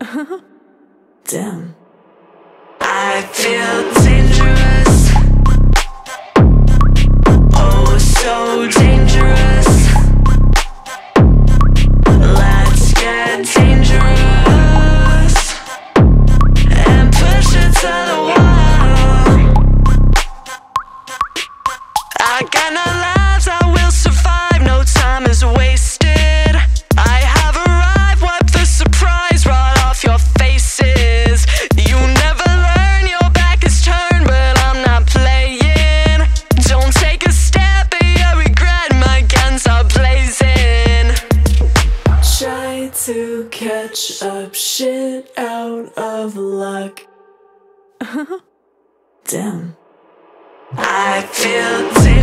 Damn. I feel dangerous. Oh, so dangerous. Let's get dangerous and push it to the wall. I got no Switch up shit out of luck. Damn. I feel.